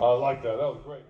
I like that. That was great.